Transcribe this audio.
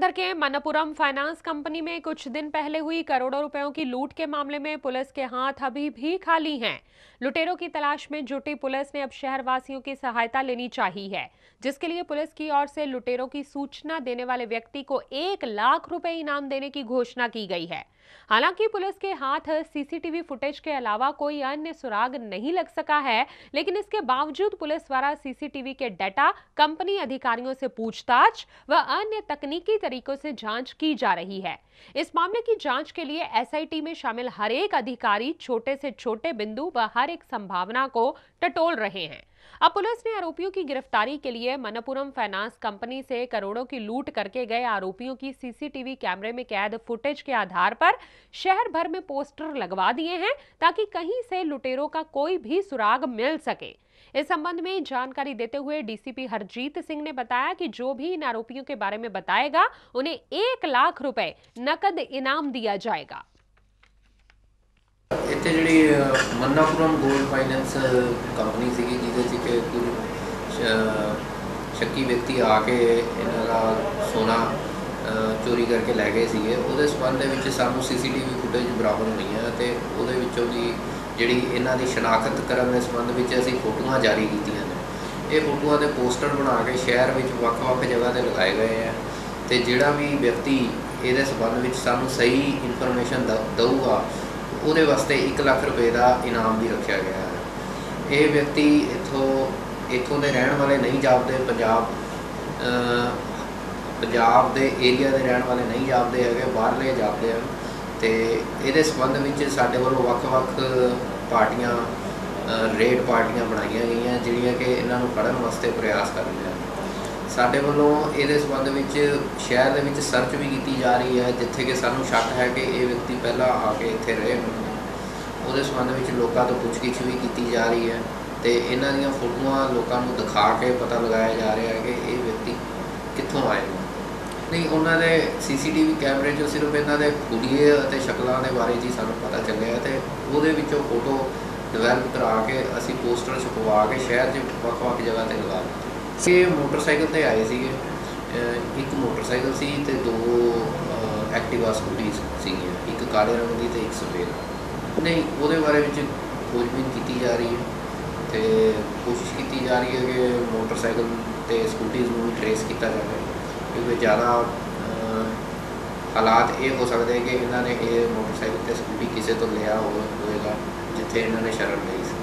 जालंधर के Manappuram finance company में कुछ दिन पहले हुई करोड़ों रुपयों की लूट के मामले में पुलिस के हाथ अभी भी खाली हैं। लुटेरों की तलाश में जुटी पुलिस ने अब शहर वासियों की सहायता लेनी चाहिए है, जिसके लिए पुलिस की ओर से लुटेरों की सूचना देने वाले व्यक्ति को एक लाख रुपए इनाम देने की घोषणा की गई है। हालाँकि पुलिस के हाथ सीसीटीवी फुटेज के अलावा कोई अन्य सुराग नहीं लग सका है, लेकिन इसके बावजूद पुलिस द्वारा सीसीटीवी के डाटा, कंपनी अधिकारियों से पूछताछ व अन्य तकनीकी तरीकों से जांच की जा रही है इस मामले की जांच के लिए एसआईटी में शामिल हर एक अधिकारी छोटे से छोटे बिंदु व हर एक संभावना को टटोल रहे हैं अब पुलिस ने आरोपियों की गिरफ्तारी के लिए मनपुरम फाइनेंस कंपनी से करोड़ों की लूट करके गए आरोपियों की सीसीटीवी कैमरे में कैद फुटेज के आधार पर शहर भर में पोस्टर लगवा दिए हैं ताकि कहीं से लुटेरों का कोई भी सुराग मिल सके इस संबंध में जानकारी देते हुए डीसीपी हरजीत सिंह ने बताया कि जो भी इन आरोपियों के बारे में बताएगा उन्हें एक लाख रुपए नकद इनाम दिया जाएगा ਇੱਥੇ ਜਿਹੜੀ ਅ, ਮੰਨਾਪੁਰਮ ਗੋਲਡ ਫਾਈਨੈਂਸ ਕੰਪਨੀ ਸੀਗੀ ਜਿਹਦੇ 'ਚ ਕਿ ਕੁਝ ਸ਼ੱਕੀ ਵਿਅਕਤੀ ਆ ਕੇ ਇਹਨਾਂ ਦਾ ਸੋਨਾ ਚੋਰੀ ਕਰਕੇ ਲੈ ਗਏ ਸੀਗੇ। ਉਹਦੇ ਸਬੰਧ ਦੇ ਵਿੱਚ ਸਾਨੂੰ ਸੀਸੀਟੀਵੀ ਫੁਟੇਜ ਬਰਾਬਰ ਹੋਈਆਂ ਤੇ ਉਹਦੇ ਵਿੱਚੋਂ ਦੀ ਜਿਹੜੀ ਇਹਨਾਂ ਦੀ ਸ਼ਨਾਖਤ ਕਰਨ ਦੇ ਸਬੰਧ ਵਿੱਚ ਅਸੀਂ ਫੋਟੋਆਂ ਜਾਰੀ ਕੀਤੀਆਂ ਨੇ। ਇਹ ਫੋਟੋਆਂ ਦੇ ਪੋਸਟਰ ਬਣਾ ਕੇ ਸ਼ਹਿਰ ਵਿੱਚ ਵੱਖ-ਵੱਖ ਜਗ੍ਹਾ ਤੇ ਲਗਾਏ ਗਏ ਆ ਤੇ ਜਿਹੜਾ ਵੀ ਵਿਅਕਤੀ ਇਹਦੇ ਸਬੰਧ ਵਿੱਚ ਸਾਨੂੰ ਸਹੀ ਇਨਫੋਰਮੇਸ਼ਨ ਦਊਗਾ ਉਹਦੇ ਵਾਸਤੇ 1 ਲੱਖ ਰੁਪਏ ਦਾ ਇਨਾਮ ਵੀ ਰੱਖਿਆ ਗਿਆ ਹੈ। ਇਹ ਵਿਅਕਤੀ ਇਥੋਂ ਇਥੋਂ ਦੇ ਰਹਿਣ ਵਾਲੇ ਨਹੀਂ ਜਾਪਦੇ, ਪੰਜਾਬ ਪੰਜਾਬ ਦੇ ਏਰੀਆ ਦੇ ਰਹਿਣ ਵਾਲੇ ਨਹੀਂ ਜਾਪਦੇ ਹੈਗੇ, ਬਾਹਰਲੇ ਜਾਪਦੇ ਹਨ ਤੇ ਇਹਦੇ ਸੰਬੰਧ ਵਿੱਚ ਸਾਡੇ ਵੱਲੋਂ ਵੱਖ-ਵੱਖ ਪਾਰਟੀਆਂ ਰੇਡ ਪਾਰਟੀਆਂ ਬਣਾਈਆਂ ਗਈਆਂ, ਜਿਹੜੀਆਂ ਕਿ ਇਹਨਾਂ ਨੂੰ ਫੜਨ ਵਾਸਤੇ ਪ੍ਰਯਾਸ ਕਰ ਰਹੀਆਂ ਹਨ। ਸਾਡੇ ਵੱਲੋਂ ਇਹਦੇ ਸੰਬੰਧ ਵਿੱਚ ਸ਼ਹਿਰ ਦੇ ਵਿੱਚ ਸਰਚ ਵੀ ਕੀਤੀ ਜਾ ਰਹੀ ਹੈ, ਜਿੱਥੇ ਕਿ ਸਾਨੂੰ ਸ਼ੱਕ ਹੈ ਕਿ ਇਹ ਵਿਅਕਤੀ ਪਹਿਲਾਂ ਆ ਕੇ ਇੱਥੇ ਰਹੇ ਹੋਣਗੇ ਉਹਦੇ ਸੰਬੰਧ ਵਿੱਚ ਲੋਕਾਂ ਤੋਂ ਪੁੱਛਗਿੱਛ ਵੀ ਕੀਤੀ ਜਾ ਰਹੀ ਹੈ ਤੇ ਇਹਨਾਂ ਦੀਆਂ ਫੋਟੋਆਂ ਲੋਕਾਂ ਨੂੰ ਦਿਖਾ ਕੇ ਪਤਾ ਲਗਾਇਆ ਜਾ ਰਿਹਾ ਹੈ ਕਿ ਇਹ ਵਿਅਕਤੀ ਕਿੱਥੋਂ ਆਏ ਨੇ। ਨਹੀਂ, ਉਹਨਾਂ ਦੇ ਸੀਸੀਟੀਵੀ ਕੈਮਰੇ 'ਚੋਂ ਸਿਰਫ ਇਹਨਾਂ ਦੇ ਹੁਲੀਏ ਅਤੇ ਸ਼ਕਲਾਂ ਦੇ ਬਾਰੇ ਜੀ ਸਾਨੂੰ ਪਤਾ ਚੱਲਿਆ ਤੇ ਉਹਦੇ ਵਿੱਚੋਂ ਫੋਟੋ ਡਿਵੈਲਪ ਕਰਾ ਕੇ ਅਸੀਂ ਪੋਸਟਰ ਛਪਵਾ ਕੇ ਸ਼ਹਿਰ 'ਚ ਵੱਖ-ਵੱਖ ਜਗ੍ਹਾ ਤੇ ਲਗਾ ਦਿੱਤੇ। ਇਹ ਮੋਟਰਸਾਈਕਲ ਤੇ ਆਏ ਸੀਗੇ। ਇੱਕ ਮੋਟਰਸਾਈਕਲ ਸੀ ਤੇ ਦੋ, ਅਹ ਐਕਟਿਵਾ ਸਕੂਟੀਜ਼ ਸੀਗੀਆਂ, ਇੱਕ ਕਾਲੇ ਰੰਗ ਦੀ ਤੇ ਇੱਕ ਸਫੇਦ। ਨਹੀਂ, ਉਹਦੇ ਬਾਰੇ ਵਿੱਚ ਖੋਜਬੀਨ ਕੀਤੀ ਜਾ ਰਹੀ ਹੈ ਤੇ ਕੋਸ਼ਿਸ਼ ਕੀਤੀ ਜਾ ਰਹੀ ਹੈ ਕਿ ਮੋਟਰਸਾਈਕਲ ਤੇ ਸਕੂਟੀਜ਼ ਨੂੰ ਵੀ ਟਰੇਸ ਕੀਤਾ ਜਾਵੇ, ਕਿਉਂਕਿ ਜ਼ਿਆਦਾ ਹਾਲਾਤ ਇਹ ਹੋ ਸਕਦੇ ਕਿ ਇਹਨਾਂ ਨੇ ਇਹ ਮੋਟਰਸਾਈਕਲ ਤੇ ਸਕੂਟੀ ਕਿਸੇ ਤੋਂ ਲਿਆ ਹੋਵੇ- ਹੋਵੇਗਾ ਜਿੱਥੇ ਇਹਨਾਂ ਨੇ ਸ਼ਰਨ ਲਈ ਸੀ।